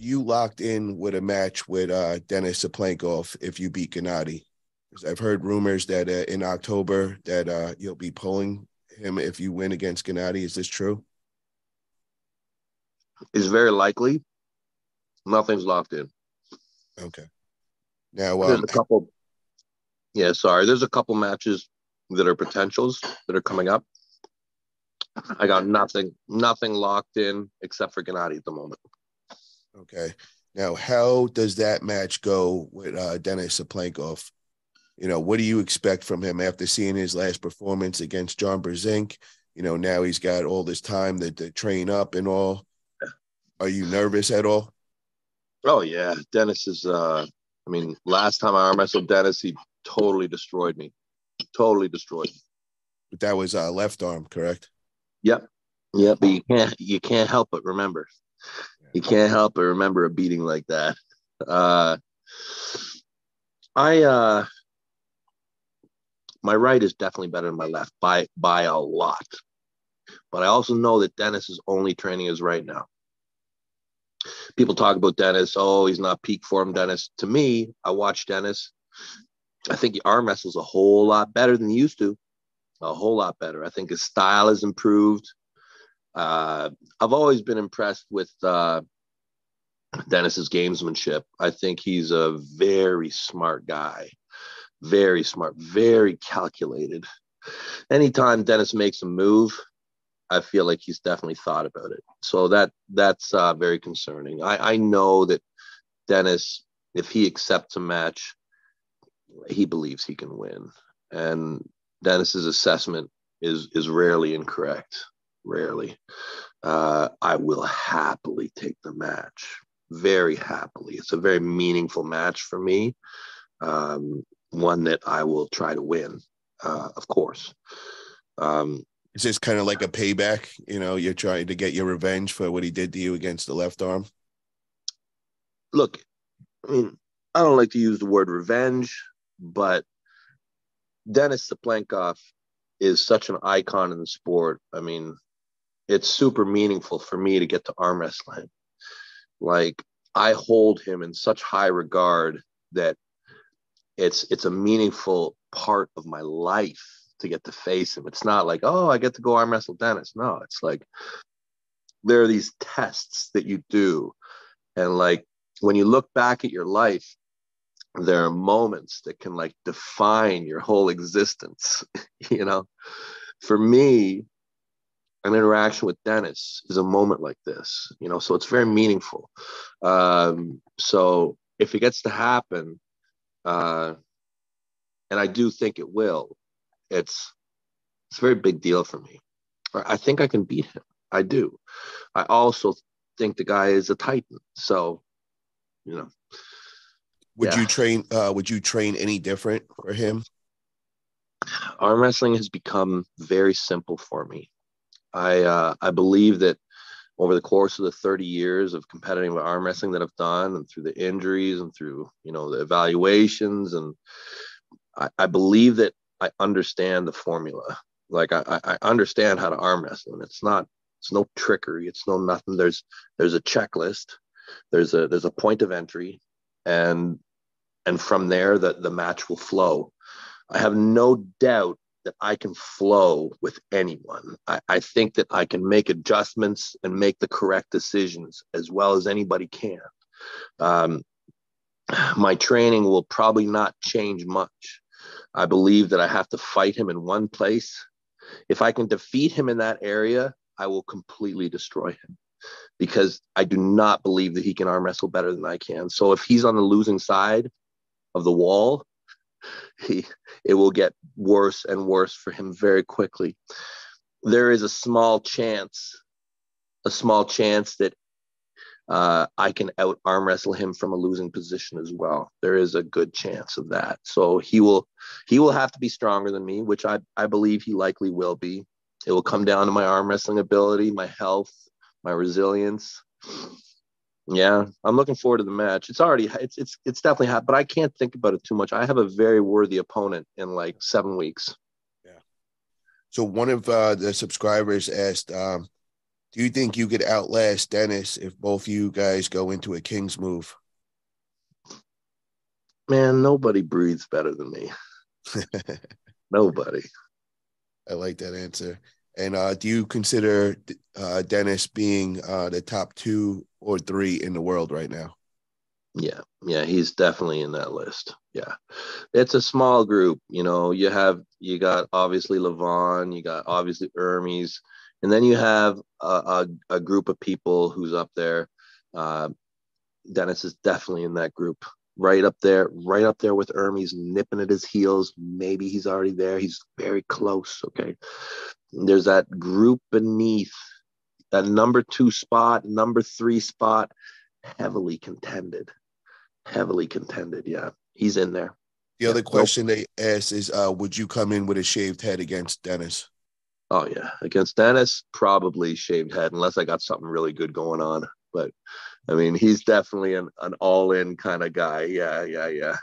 you locked in with a match with uh, Denis Cyplenkov if you beat Gennady? I've heard rumors that uh, in October that uh, you'll be pulling him if you win against Gennady. Is this true? It's very likely. Nothing's locked in. Okay. Now um, there's a couple. Yeah, sorry. There's a couple matches that are potentials that are coming up. I got nothing, nothing locked in except for Gennady at the moment. Okay. Now, how does that match go with uh, Denis Cyplenkov? You know, what do you expect from him after seeing his last performance against John Brzenk? You know, now he's got all this time to, to train up and all. Are you nervous at all? Oh yeah, Denis is. uh I mean, last time I arm wrestled Denis, he totally destroyed me. Totally destroyed me. But that was uh, left arm, correct? Yep. Yep. But you can't you can't help but remember. You can't help but remember a beating like that. Uh I uh my right is definitely better than my left by by a lot. But I also know that Denis is only training his right now. People talk about Denis. oh, he's not peak form, Denis. To me, I watch Denis. I think he arm wrestles a whole lot better than he used to. A whole lot better. I think his style has improved. Uh, I've always been impressed with uh, Denis's gamesmanship. I think he's a very smart guy very smart, very calculated. Anytime Denis makes a move, I feel like he's definitely thought about it. So that that's uh, very concerning. I, I know that Denis, if he accepts a match, he believes he can win, and Denis's assessment is is rarely incorrect. Rarely, uh, I will happily take the match. Very happily. It's a very meaningful match for me. Um, one that I will try to win, uh, of course. Um, Is this kind of like a payback? You know, you're trying to get your revenge for what he did to you against the left arm? Look, I mean, I don't like to use the word revenge, but Denis Cyplenkov is such an icon in the sport. I mean, it's super meaningful for me to get to arm wrestling. Like, I hold him in such high regard that it's it's a meaningful part of my life to get to face him. It's not like, oh, I get to go arm wrestle Denis. No, it's like there are these tests that you do. And like when you look back at your life, there are moments that can like define your whole existence. you know, for me, an interaction with Denis is a moment like this, you know, so it's very meaningful. Um, so if it gets to happen, uh, and I do think it will. It's it's a very big deal for me. I think I can beat him. I do. I also think the guy is a titan. So, you know. Would yeah. you train? Uh, would you train any different for him? Arm wrestling has become very simple for me. I uh, I believe that over the course of the 30 years of competitive arm wrestling that I've done and through the injuries and through, you know, the evaluations. And I, I believe that I understand the formula. Like I, I understand how to arm wrestle and it's not, it's no trickery. It's no nothing. There's, there's a checklist. There's a, there's a point of entry and, and from there the, the match will flow. I have no doubt that I can flow with anyone. I, I, think that I can make adjustments and make the correct decisions as well as anybody can. Um, my training will probably not change much. I believe that I have to fight him in one place. If I can defeat him in that area, I will completely destroy him because I do not believe that he can arm wrestle better than I can. So if he's on the losing side of the wall, he it will get worse and worse for him very quickly. There is a small chance, a small chance that uh, I can out arm wrestle him from a losing position as well. There is a good chance of that. So he will he will have to be stronger than me, which I, I believe he likely will be. It will come down to my arm wrestling ability, my health, my resilience yeah, I'm looking forward to the match. It's already it's it's it's definitely hot, but I can't think about it too much. I have a very worthy opponent in like seven weeks. Yeah. So one of uh, the subscribers asked, um, Do you think you could outlast Denis if both you guys go into a King's move? Man, nobody breathes better than me. nobody. I like that answer. And uh, do you consider uh, Denis being uh, the top two or three in the world right now? Yeah, yeah, he's definitely in that list. Yeah, it's a small group. You know, you have you got obviously Levan, you got obviously Ermes, and then you have a, a, a group of people who's up there. Uh, Denis is definitely in that group, right up there, right up there with Ermes, nipping at his heels. Maybe he's already there. He's very close. Okay, there's that group beneath that number two spot, number three spot, heavily contended heavily contended. Yeah, he's in there. The other question nope. they asked is, uh, would you come in with a shaved head against Denis? Oh yeah, against Denis, probably shaved head, unless I got something really good going on. But I mean, he's definitely an, an all in kind of guy. Yeah, yeah, yeah.